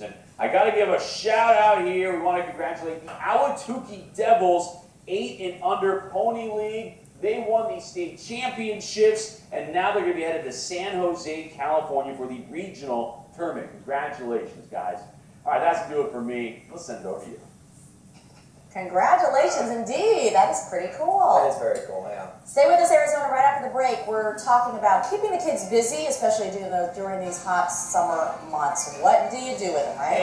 Masters. And I got to give a shout out here. We want to congratulate the Ahwatukee Devils, 8 and under Pony League. They won the state championships, and now they're going to be headed to San Jose, California for the regional tournament. Congratulations, guys. All right, that's going to do it for me. Let's send it over to you. Congratulations, indeed. That is pretty cool. That is very cool, yeah. Stay with us, Arizona. Break, we're talking about keeping the kids busy, especially during, the, during these hot summer months. What do you do with them, right?